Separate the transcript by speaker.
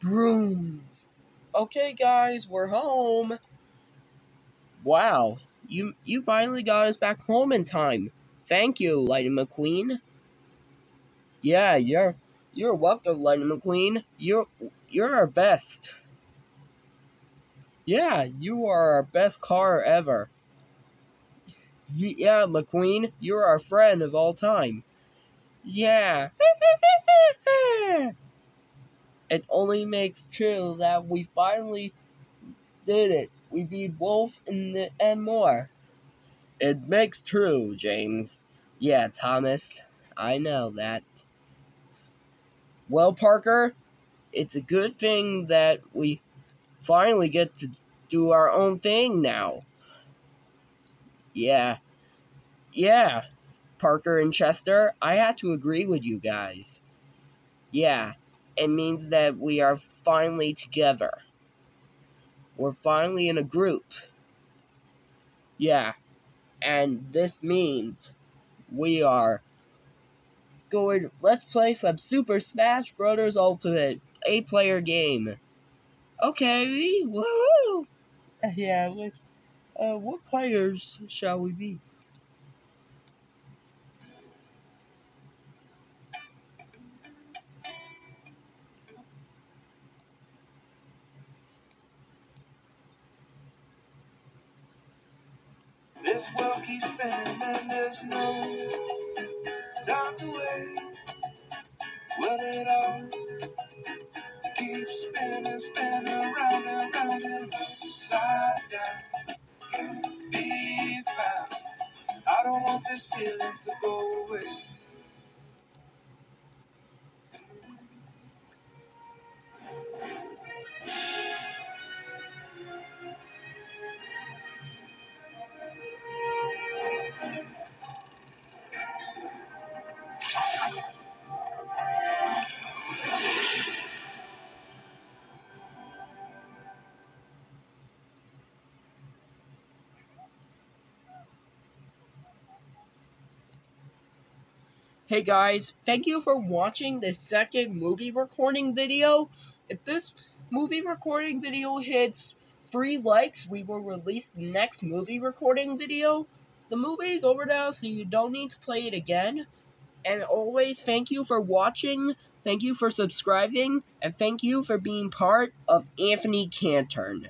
Speaker 1: brooms. Okay, guys, we're home. Wow, you you finally got us back home in time. Thank you, Lightning McQueen. Yeah, you're you're welcome, Lightning McQueen. You're you're our best. Yeah, you are our best car ever. Yeah, McQueen, you're our friend of all time. Yeah. it only makes true that we finally did it. We beat Wolf and, the, and more. It makes true, James. Yeah, Thomas. I know that. Well, Parker, it's a good thing that we finally get to do our own thing now. Yeah. Yeah. Parker and Chester, I have to agree with you guys. Yeah, it means that we are finally together. We're finally in a group. Yeah, and this means we are going. Let's play some Super Smash Bros. Ultimate eight player game. Okay, woohoo! Yeah, let's. Uh, what players shall we be?
Speaker 2: This world keeps spinning and there's no time to wait. Will it all keep spinning, spinning round and round and upside down? Can't be found. I don't want this feeling to go away.
Speaker 1: Hey guys, thank you for watching the second movie recording video. If this movie recording video hits three likes, we will release the next movie recording video. The movie is over now, so you don't need to play it again. And always, thank you for watching, thank you for subscribing, and thank you for being part of Anthony Cantern.